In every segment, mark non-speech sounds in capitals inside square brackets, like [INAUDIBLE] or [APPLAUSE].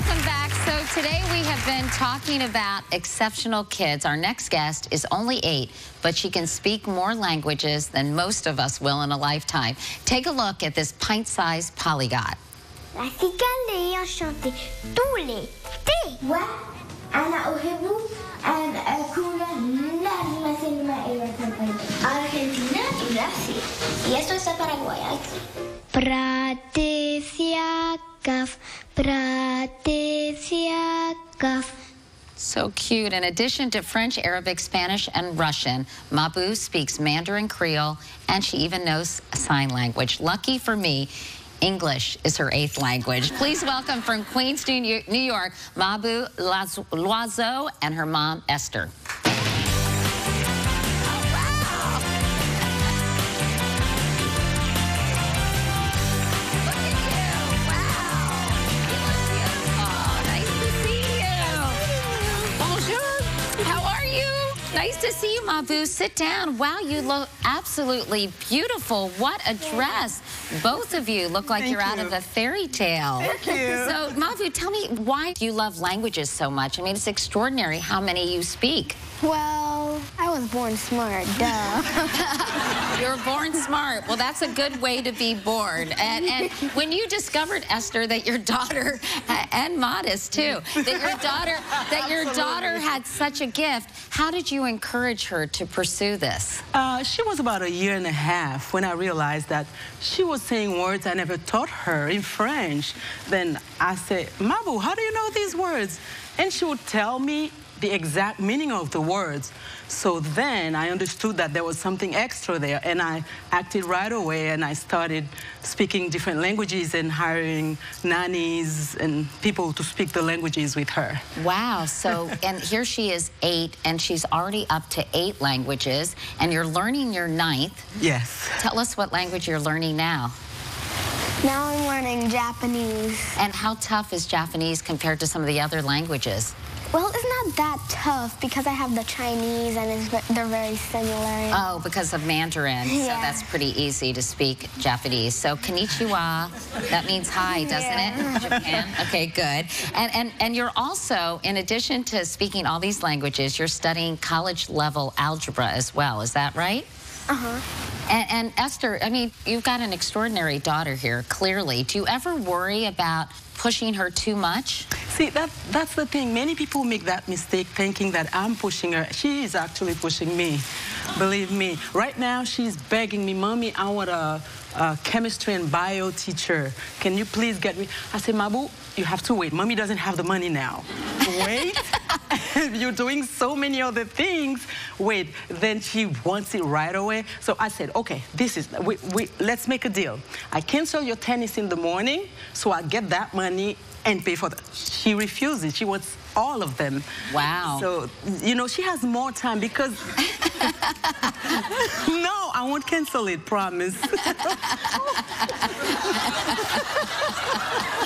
Welcome back. So today we have been talking about exceptional kids. Our next guest is only eight, but she can speak more languages than most of us will in a lifetime. Take a look at this pint-sized polyglot. Y Brasil. Y esto está Paraguay aquí. Praticia so cute. In addition to French, Arabic, Spanish, and Russian, Mabu speaks Mandarin Creole, and she even knows sign language. Lucky for me, English is her eighth language. Please welcome from Queens, New York, Mabu Loiseau and her mom, Esther. Nice to see you, Mabu. Sit down. Wow, you look absolutely beautiful. What a dress. Both of you look like Thank you're you. out of a fairy tale. Thank you. [LAUGHS] So, Mabu, tell me why you love languages so much. I mean, it's extraordinary how many you speak. Well, I was born smart, duh. [LAUGHS] You're born smart. Well, that's a good way to be born. And, and when you discovered, Esther, that your daughter, [LAUGHS] and Modest too, that your daughter, that your daughter had such a gift, how did you encourage her to pursue this? Uh, she was about a year and a half when I realized that she was saying words I never taught her in French. Then I said, Mabu, how do you know these words? And she would tell me the exact meaning of the words. So then I understood that there was something extra there and I acted right away and I started speaking different languages and hiring nannies and people to speak the languages with her. Wow. So, [LAUGHS] and here she is eight and she's already up to eight languages and you're learning your ninth. Yes. Tell us what language you're learning now. Now I'm learning Japanese. And how tough is Japanese compared to some of the other languages? Well, it's not that tough because I have the Chinese and it's, they're very similar. Oh, because of Mandarin. Yeah. So that's pretty easy to speak Japanese. So konnichiwa, that means hi, doesn't Yeah. it? Japan. Okay, good. And, and, and you're also, in addition to speaking all these languages, you're studying college level algebra as well. Is that right? Uh-huh. And, and Esther, I mean, you've got an extraordinary daughter here, clearly. Do you ever worry about pushing her too much? See, that, that's the thing. Many people make that mistake thinking that I'm pushing her. She is actually pushing me, believe me. Right now, she's begging me, Mommy, I want a, a chemistry and bio teacher. Can you please get me? I say, Mabu, you have to wait. Mommy doesn't have the money now. [LAUGHS] Wait. [LAUGHS] You're doing so many other things. Wait. Then she wants it right away. So I said, okay, this is, we, we, let's make a deal. I cancel your tennis in the morning, so I get that money and pay for that. She refuses. She wants all of them. Wow. So, you know, she has more time because... [LAUGHS] no, I won't cancel it, promise.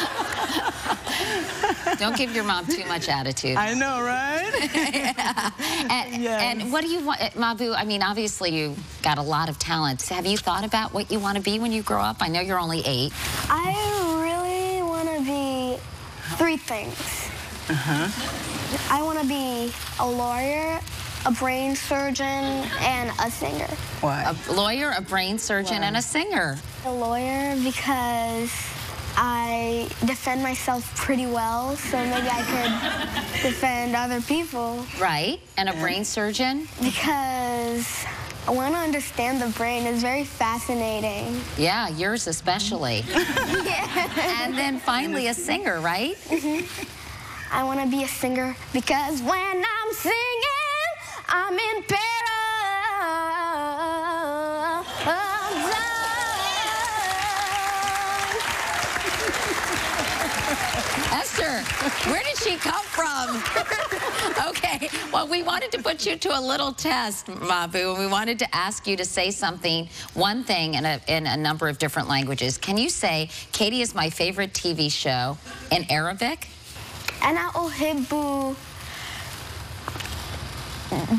[LAUGHS] [LAUGHS] Don't give your mom too much attitude. I know, right? [LAUGHS] And, Yes. and what do you want, Mabu? I mean, obviously you got a lot of talent. Have you thought about what you want to be when you grow up? I know you're only eight. I really want to be three things. Uh-huh. I want to be a lawyer, a brain surgeon, and a singer. What? A lawyer, a brain surgeon, and a singer. A lawyer because I defend myself pretty well, so maybe I could [LAUGHS] defend other people. Right? And a brain surgeon? Because I want to understand the brain. It's very fascinating. Yeah, yours especially. [LAUGHS] And then finally a singer, right? Mm-hmm. I want to be a singer because when I'm singing, I'm in paradise. Esther, where did she come from? [LAUGHS] okay, well, we wanted to put you to a little test, Mabu. and we wanted to ask you to say something, one thing in a, in a number of different languages. Can you say, Katie is my favorite TV show in Arabic? أنا أحب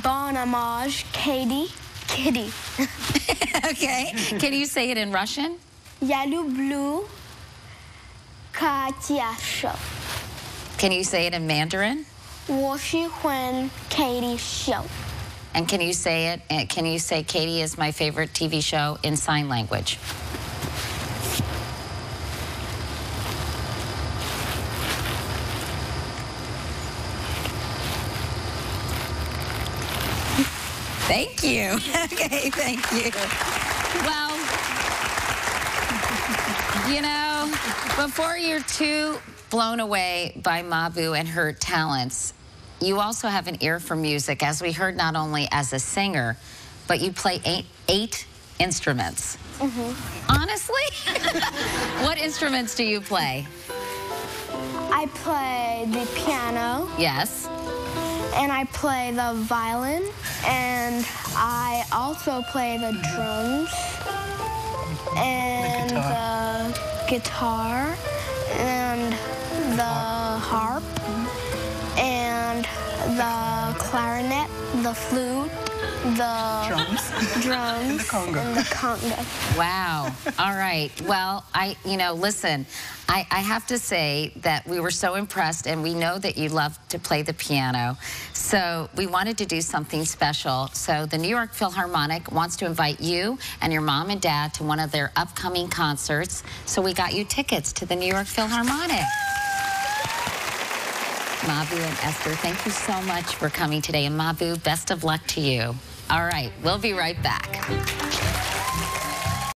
Bonamage Katie Kitty. [LAUGHS] okay. Can you say it in Russian? Yalu blue can you say it in Mandarin? 我喜欢 Katie show. And can you say it? Can you say Katie is my favorite TV show in sign language? Thank you. [LAUGHS] Okay, thank you. Well, you know, before you're too blown away by Mabu and her talents, you also have an ear for music, as we heard not only as a singer, but you play eight, eight instruments. Mm-hmm. Honestly? [LAUGHS] what instruments do you play? I play the piano Yes. and I play the violin and I also play the drums and the guitar, and the harp and the clarinet, the flute, the Drums. drums the conga. and the conga. Wow. All right. Well, I, you know, listen, I, I have to say that we were so impressed, and we know that you love to play the piano. So we wanted to do something special. So the New York Philharmonic wants to invite you and your mom and dad to one of their upcoming concerts. So we got you tickets to the New York Philharmonic. Mabu and Esther, thank you so much for coming today. And Mabu, best of luck to you. All right, we'll be right back.